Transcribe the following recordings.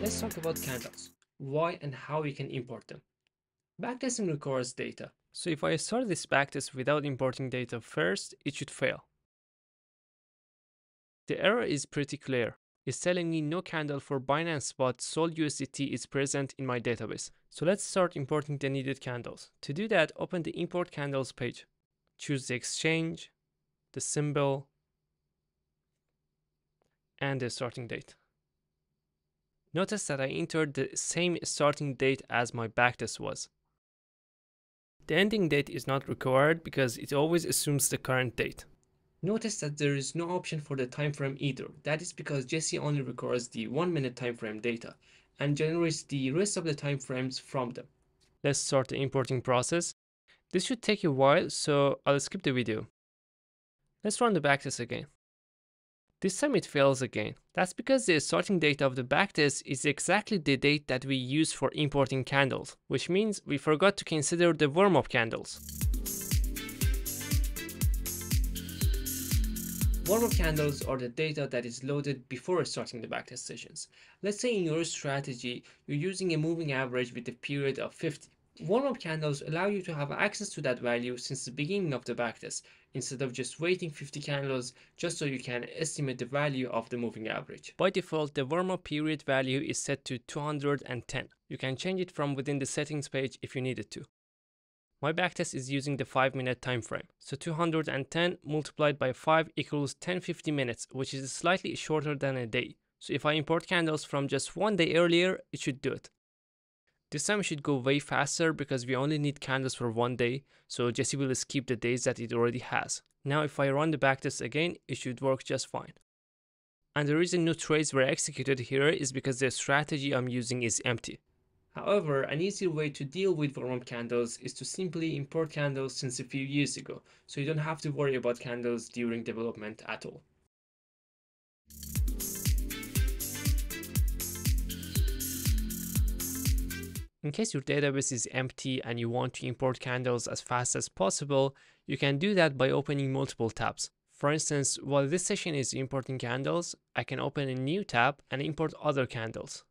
Let's talk about candles, why and how we can import them. Backtesting requires data, so if I start this backtest without importing data first, it should fail. The error is pretty clear. It's telling me no candle for Binance but Sol USDT is present in my database. So let's start importing the needed candles. To do that, open the import candles page. Choose the exchange, the symbol, and the starting date. Notice that I entered the same starting date as my backtest was. The ending date is not required because it always assumes the current date. Notice that there is no option for the time frame either. That is because Jesse only records the 1 minute time frame data and generates the rest of the time frames from them. Let's start the importing process. This should take a while, so I'll skip the video. Let's run the backtest again. This time it fails again. That's because the starting date of the backtest is exactly the date that we use for importing candles, which means we forgot to consider the warm-up candles. Warm-up candles are the data that is loaded before starting the backtest sessions. Let's say in your strategy, you're using a moving average with a period of 50. Warm-up candles allow you to have access to that value since the beginning of the backtest, instead of just waiting 50 candles just so you can estimate the value of the moving average. By default, the warm-up period value is set to 210. You can change it from within the settings page if you needed to. My backtest is using the 5 minute time frame. So 210 multiplied by 5 equals 1050 minutes, which is slightly shorter than a day. So if I import candles from just one day earlier, it should do it. This time it should go way faster because we only need candles for one day, so Jesse will skip the days that it already has. Now if I run the backtest again, it should work just fine. And the reason no trades were executed here is because the strategy I'm using is empty. However, an easier way to deal with warm-up candles is to simply import candles since a few years ago, so you don't have to worry about candles during development at all. In case your database is empty and you want to import candles as fast as possible, you can do that by opening multiple tabs. For instance, while this session is importing candles, I can open a new tab and import other candles.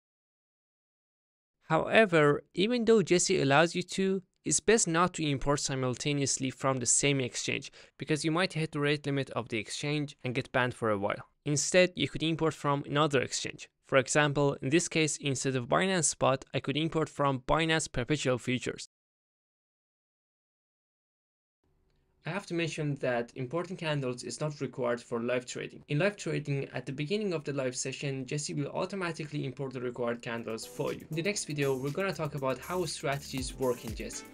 However, even though Jesse allows you to, it's best not to import simultaneously from the same exchange because you might hit the rate limit of the exchange and get banned for a while. Instead, you could import from another exchange. For example, in this case, instead of Binance Spot, I could import from Binance Perpetual Futures. I have to mention that importing candles is not required for live trading. In live trading, at the beginning of the live session, Jesse will automatically import the required candles for you. In the next video, we're gonna talk about how strategies work in Jesse.